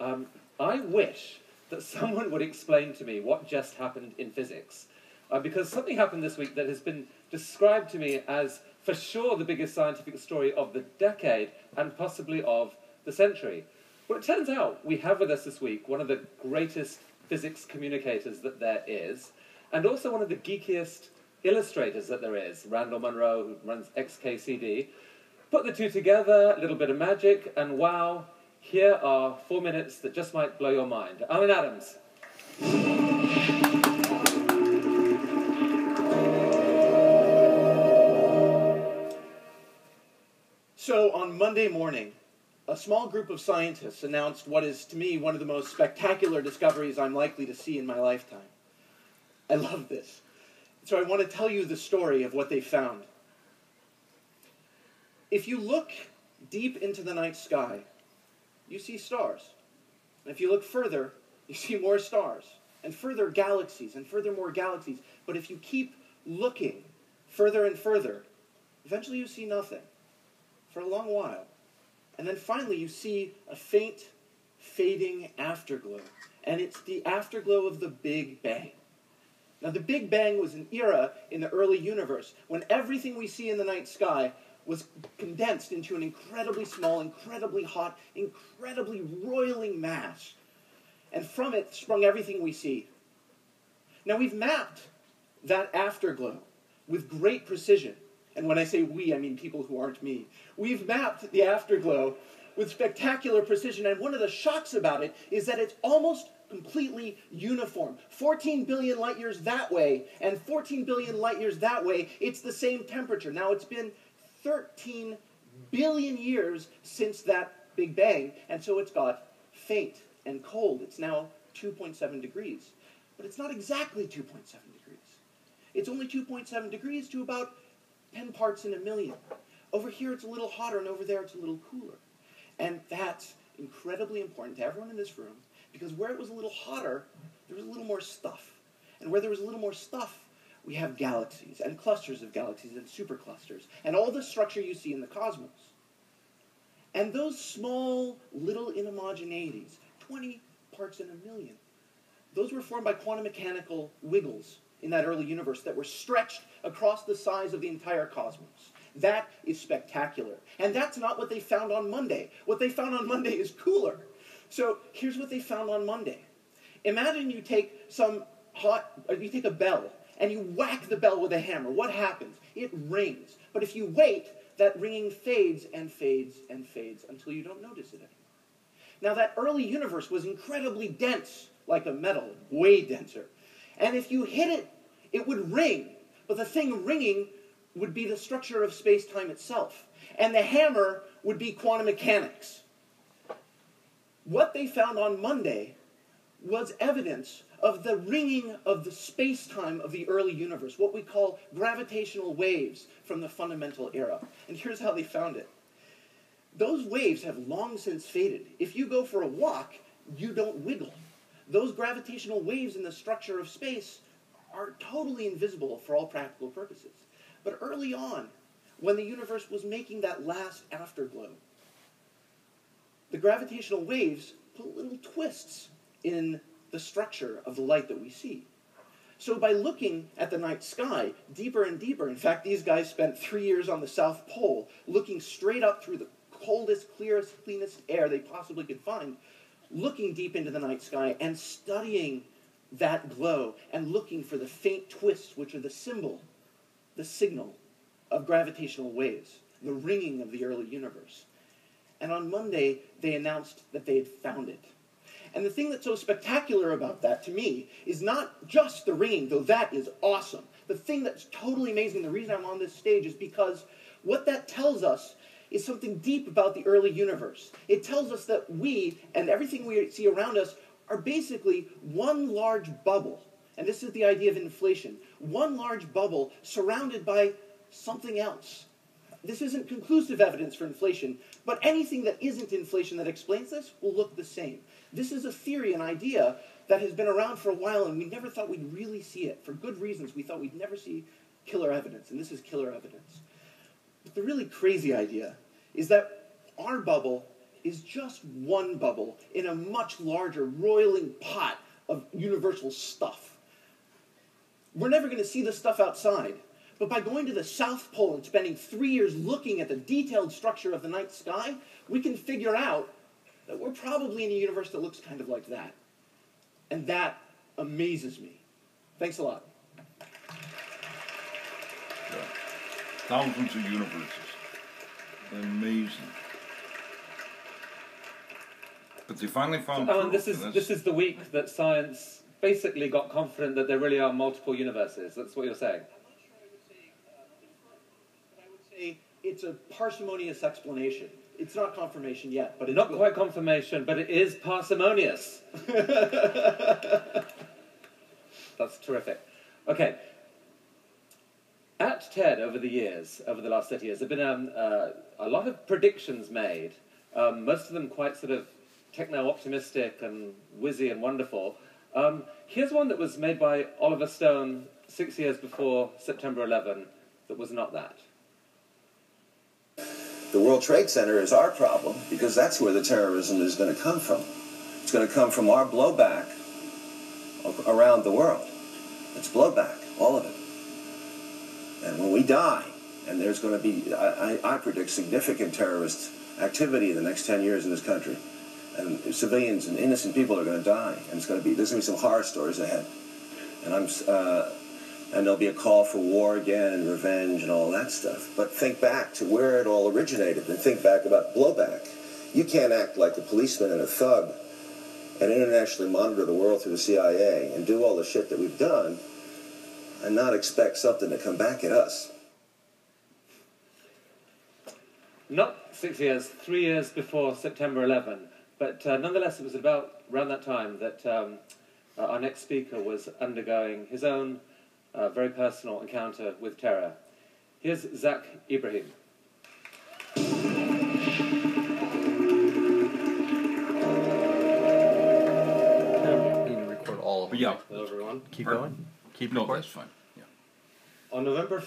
Um, I wish that someone would explain to me what just happened in physics. Uh, because something happened this week that has been described to me as, for sure, the biggest scientific story of the decade and possibly of the century. Well, it turns out we have with us this week one of the greatest physics communicators that there is, and also one of the geekiest illustrators that there is, Randall Munroe, who runs XKCD. Put the two together, a little bit of magic, and wow, here are four minutes that just might blow your mind. Allan Adams. So on Monday morning, a small group of scientists announced what is to me one of the most spectacular discoveries I'm likely to see in my lifetime. I love this. So I want to tell you the story of what they found. If you look deep into the night sky, you see stars. And if you look further, you see more stars, and further galaxies, and further more galaxies. But if you keep looking further and further, eventually you see nothing for a long while. And then finally you see a faint, fading afterglow. And it's the afterglow of the Big Bang. Now, the Big Bang was an era in the early universe when everything we see in the night sky was condensed into an incredibly small, incredibly hot, incredibly roiling mass. And from it sprung everything we see. Now, we've mapped that afterglow with great precision. And when I say we, I mean people who aren't me. We've mapped the afterglow with spectacular precision, and one of the shocks about it is that it's almost completely uniform. 14 billion light years that way and 14 billion light years that way, it's the same temperature. Now, it's been 13 billion years since that Big Bang, and so it's got faint and cold. It's now 2.7 degrees. But it's not exactly 2.7 degrees. It's only 2.7 degrees to about 10 parts in a million. Over here it's a little hotter, and over there it's a little cooler. And that's incredibly important to everyone in this room because where it was a little hotter, there was a little more stuff. And where there was a little more stuff, we have galaxies and clusters of galaxies and superclusters and all the structure you see in the cosmos. And those small little inhomogeneities, 20 parts in a million, those were formed by quantum mechanical wiggles in that early universe that were stretched across the size of the entire cosmos. That is spectacular. And that's not what they found on Monday. What they found on Monday is cooler. So here's what they found on Monday. Imagine you take some hot, you take a bell and you whack the bell with a hammer. What happens? It rings. But if you wait, that ringing fades and fades and fades until you don't notice it anymore. Now, that early universe was incredibly dense, like a metal, way denser. And if you hit it, it would ring. But the thing ringing would be the structure of space time itself. And the hammer would be quantum mechanics. What they found on Monday was evidence of the ringing of the space time of the early universe, what we call gravitational waves from the fundamental era. And here's how they found it those waves have long since faded. If you go for a walk, you don't wiggle. Those gravitational waves in the structure of space are totally invisible for all practical purposes. But early on, when the universe was making that last afterglow, the gravitational waves put little twists in the structure of the light that we see. So by looking at the night sky deeper and deeper, in fact, these guys spent three years on the South Pole looking straight up through the coldest, clearest, cleanest air they possibly could find, looking deep into the night sky and studying that glow and looking for the faint twists, which are the symbol, the signal of gravitational waves, the ringing of the early universe. And on Monday, they announced that they had found it. And the thing that's so spectacular about that to me is not just the ringing, though that is awesome. The thing that's totally amazing, the reason I'm on this stage is because what that tells us is something deep about the early universe. It tells us that we and everything we see around us are basically one large bubble. And this is the idea of inflation one large bubble surrounded by something else. This isn't conclusive evidence for inflation, but anything that isn't inflation that explains this will look the same. This is a theory, an idea that has been around for a while, and we never thought we'd really see it. For good reasons, we thought we'd never see killer evidence, and this is killer evidence. But the really crazy idea is that our bubble is just one bubble in a much larger, roiling pot of universal stuff. We're never going to see the stuff outside. But by going to the South Pole and spending three years looking at the detailed structure of the night sky, we can figure out that we're probably in a universe that looks kind of like that. And that amazes me. Thanks a lot. Yeah. Thousands of universes. Amazing. But they finally found Oh, proof, and this is and this is the week that science basically got confident that there really are multiple universes. That's what you're saying. It's a parsimonious explanation. It's not confirmation yet, but it's Not quite confirmation, but it is parsimonious. That's terrific. Okay. At TED over the years, over the last 30 years, there have been um, uh, a lot of predictions made, um, most of them quite sort of techno optimistic and whizzy and wonderful. Um, here's one that was made by Oliver Stone six years before September 11 that was not that. The World Trade Center is our problem because that's where the terrorism is going to come from. It's going to come from our blowback around the world. It's blowback, all of it. And when we die, and there's going to be, I, I, predict significant terrorist activity in the next 10 years in this country. And civilians and innocent people are going to die. And it's going to be, there's going to be some horror stories ahead. And I'm, uh, and there'll be a call for war again and revenge and all that stuff. But think back to where it all originated and think back about blowback. You can't act like a policeman and a thug and internationally monitor the world through the CIA and do all the shit that we've done and not expect something to come back at us. Not six years, three years before September 11, but uh, nonetheless, it was about around that time that um, uh, our next speaker was undergoing his own uh, very personal encounter with terror. Here's Zak Ebrahim. You can record all of them. Yeah. Hello, everyone. Keep Pardon? going. Keep No, recording. that's fine. Yeah. On November 5th,